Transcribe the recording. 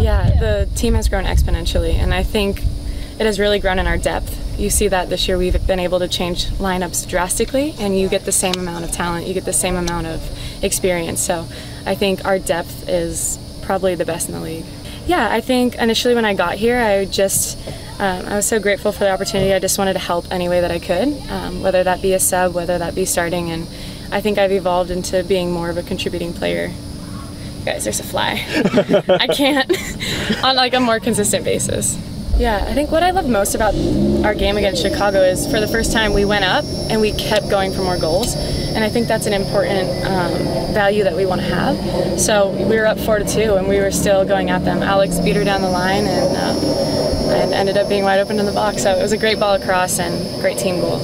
Yeah, the team has grown exponentially, and I think it has really grown in our depth. You see that this year we've been able to change lineups drastically, and you get the same amount of talent, you get the same amount of experience. So I think our depth is probably the best in the league. Yeah, I think initially when I got here, I just um, I was so grateful for the opportunity. I just wanted to help any way that I could, um, whether that be a sub, whether that be starting, and I think I've evolved into being more of a contributing player. Guys, there's a fly. I can't on like a more consistent basis. Yeah, I think what I love most about our game against Chicago is for the first time we went up and we kept going for more goals, and I think that's an important um, value that we want to have. So we were up four to two, and we were still going at them. Alex beat her down the line and, um, and ended up being wide open in the box. So it was a great ball across and great team goal.